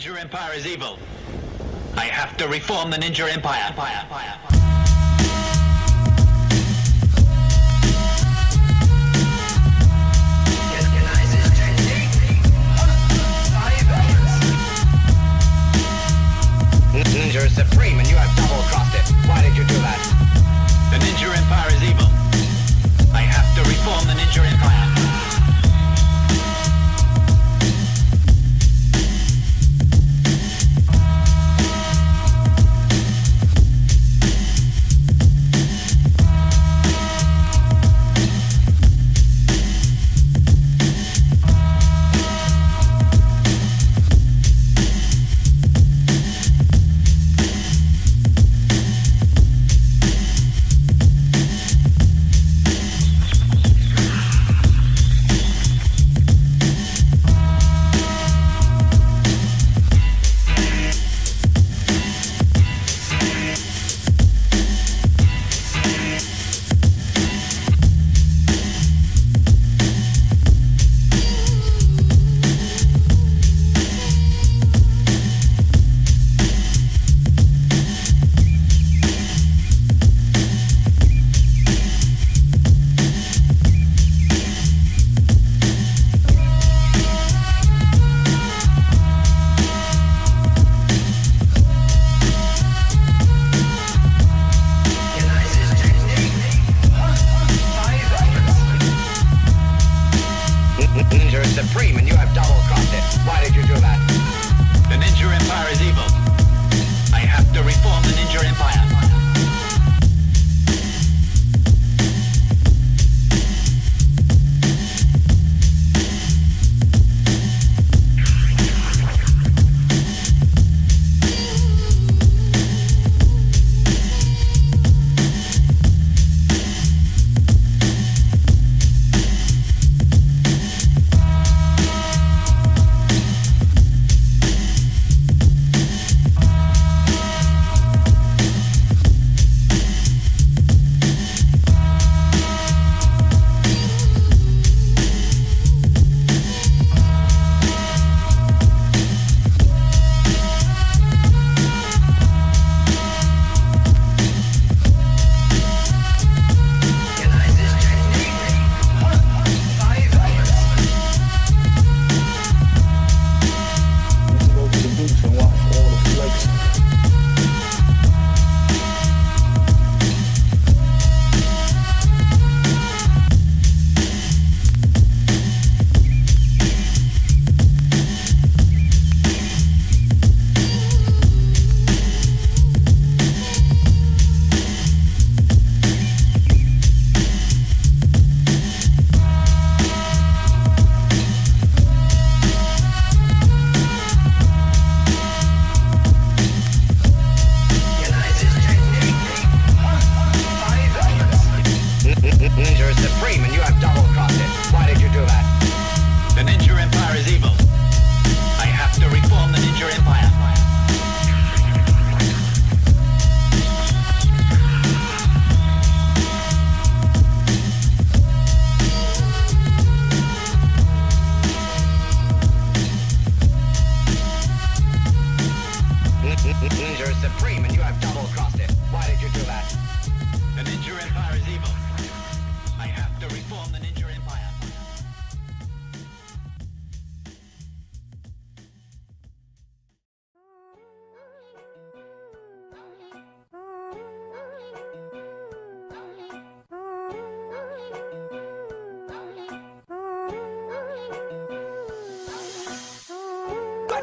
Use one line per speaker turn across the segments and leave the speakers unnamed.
Ninja Empire is evil. I have to reform the Ninja Empire. Empire, Empire, Empire.
Ninja is supreme and you have double crossed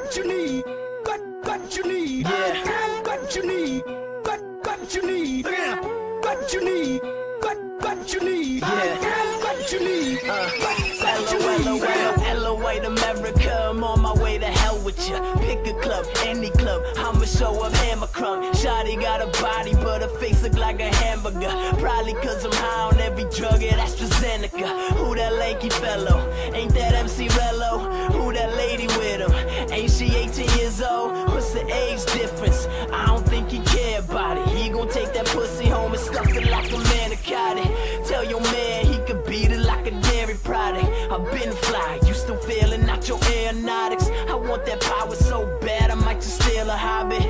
what you need, what what you need, yeah. what you need, what what you need, yeah. what you need, what what you need, yeah. what you need,
Uh,
what what you need.
LOL, America, I'm on my way to hell with ya. Pick a club, any club, I'ma show up hammer crumb. Shotty got a body, but her face look like a hamburger. Probably cause I'm high on every drug, that's AstraZeneca. Who that lanky fellow? Ain't that MC Rello? Who that lady with him? Ain't she 18 years old? What's the age difference? I don't think he care about it. He gon' take that pussy home and stuff it like a manicotti. Tell your man he could beat it like a dairy product. I've been fly, you still feeling out your aeronautics. I want want that power so bad, I might just steal a hobby.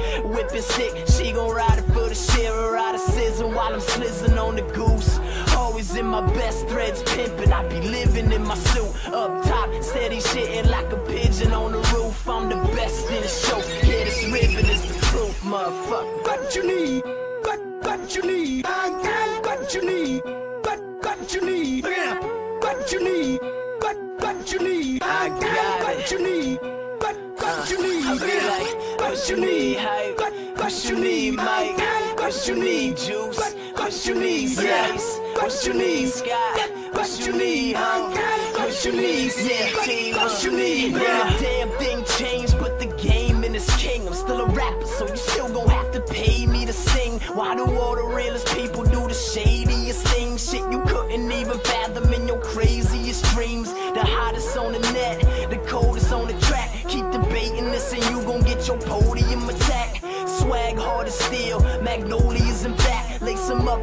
Stick, she gon' ride it for the shearer, ride a scissor while I'm slizzing on the goose. Always in my best threads, pimping. I be living in my suit. Up top, steady shitting like a pigeon on the roof. I'm the best in the show. Yeah, this ribbon is the proof, motherfucker.
What you need, what, what you need, I need,
slice? What you need, Scott? What you need, huh? What you need, yeah. What you need, yeah. Damn thing changed, but the game in is king. I'm still a rapper, so you still gon' have to pay me to sing. Why do all the realest people do the shadiest things? Shit you couldn't even fathom in your craziest dreams. The hottest on the net, the coldest on the track. Keep debating this, and you gon' get your podium attack. Swag hard as steel, magnolias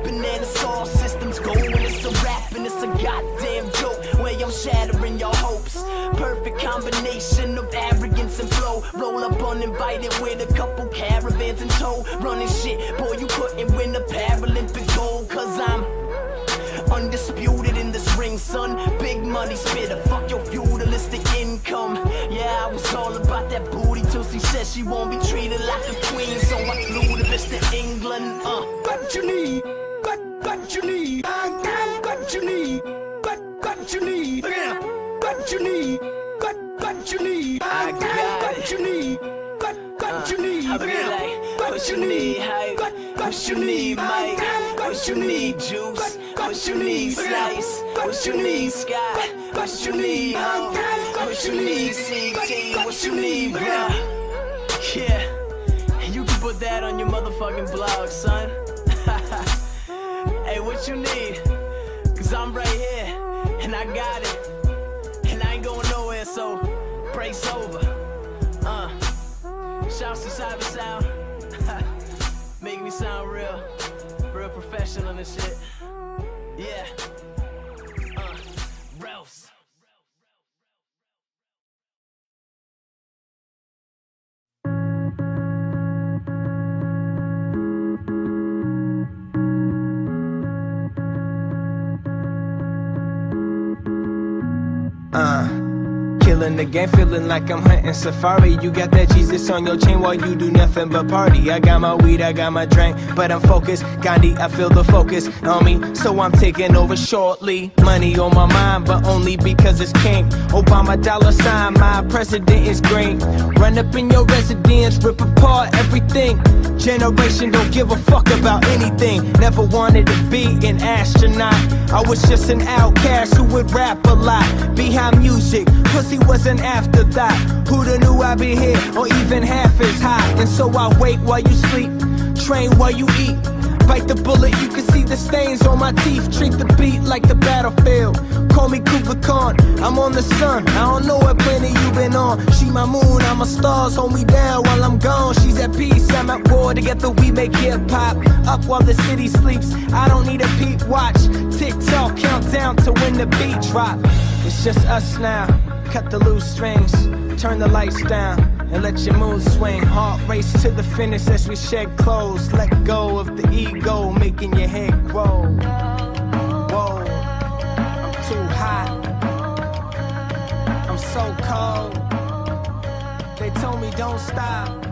then it's systems go. And it's a rap and it's a goddamn joke. Way I'm shattering your hopes. Perfect combination of arrogance and flow. Roll up uninvited with a couple caravans in tow. Running shit, boy, you couldn't win a Paralympic gold. Cause I'm undisputed in this ring, son. Big money spitter, fuck your feudalistic income. Yeah, I was all about that booty till she said she won't be treated like a queen,
What you need, what, what you need, I got what you need, what, what you need, yeah. Uh, what you need, what, what you need, I
got
what you need, what, what you need,
I like, what you need, hype? What you need, Mike? What you need, juice? What you need, slice? What you need, Scott? What you need? What you need, CT? What you need, bruh? Yeah, and you can put that on your motherfucking blog, son. You need? Cause I'm right here, and I got it. And I ain't going nowhere, so break's over. Uh. Shouts to Cyber Sound. Make me sound real, real professional and shit. Yeah.
Killing the game, feeling like I'm hunting safari. You got that Jesus on your chain while you do nothing but party. I got my weed, I got my drink, but I'm focused. Gandhi, I feel the focus on me, so I'm taking over shortly. Money on my mind, but only because it's king. Obama dollar sign, my president is green. Run up in your residence, rip apart everything. Generation don't give a fuck about anything. Never wanted to be an astronaut. I was just an outcast who would rap a lot. Behind music, pussy was an afterthought. Who'da knew I'd be here or even half as high? And so I wait while you sleep, train while you eat. Bite the bullet, you can see the stains on my teeth. Treat the beat like the battlefield. Call me Kubla Khan, I'm on the sun. I don't know what planet you've been on. She my moon, I'm a stars. Hold me down while I'm gone. She's at peace, I'm at war. Together we make hip hop. Up while the city sleeps. I don't need a peep watch. Tick tock, countdown to when the beat drop. It's just us now. Cut the loose strings, turn the lights down, and let your mood swing. Heart race to the finish as we shed clothes. Let go of the ego, making your head grow. Whoa, I'm too hot. I'm so cold. They told me don't stop.